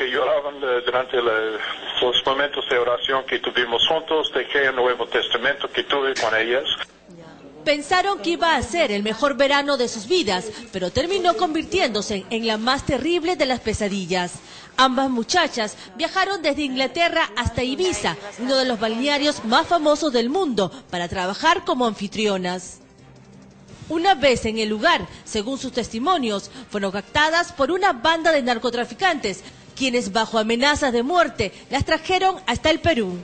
que lloraban eh, durante los momentos de oración que tuvimos juntos, dejé el Nuevo Testamento que tuve con ellas. Pensaron que iba a ser el mejor verano de sus vidas, pero terminó convirtiéndose en la más terrible de las pesadillas. Ambas muchachas viajaron desde Inglaterra hasta Ibiza, uno de los balnearios más famosos del mundo, para trabajar como anfitrionas. Una vez en el lugar, según sus testimonios, fueron captadas por una banda de narcotraficantes, quienes bajo amenazas de muerte las trajeron hasta el Perú.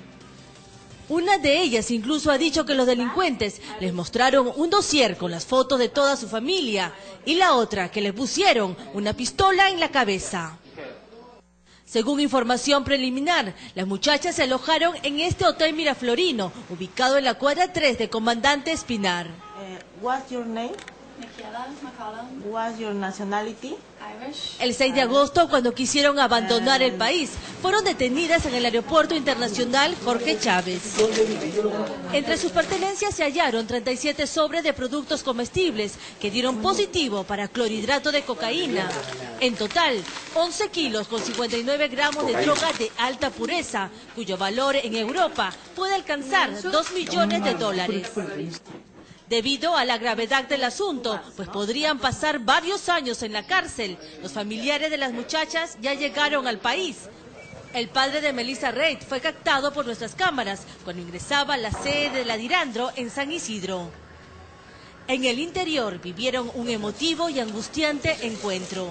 Una de ellas incluso ha dicho que los delincuentes les mostraron un dossier con las fotos de toda su familia y la otra que le pusieron una pistola en la cabeza. Según información preliminar, las muchachas se alojaron en este hotel Miraflorino, ubicado en la cuadra 3 de Comandante Espinar. Name? What's your nationality? Irish. El 6 de agosto, cuando quisieron abandonar el país, fueron detenidas en el aeropuerto internacional Jorge Chávez. Entre sus pertenencias se hallaron 37 sobres de productos comestibles que dieron positivo para clorhidrato de cocaína. En total, 11 kilos con 59 gramos de droga de alta pureza, cuyo valor en Europa puede alcanzar 2 millones de dólares. Debido a la gravedad del asunto, pues podrían pasar varios años en la cárcel, los familiares de las muchachas ya llegaron al país. El padre de Melissa Reid fue captado por nuestras cámaras cuando ingresaba a la sede de la Dirandro en San Isidro. En el interior vivieron un emotivo y angustiante encuentro.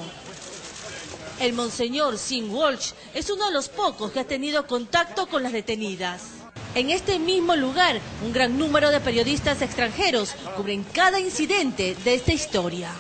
El monseñor Sin Walsh es uno de los pocos que ha tenido contacto con las detenidas. En este mismo lugar, un gran número de periodistas extranjeros cubren cada incidente de esta historia.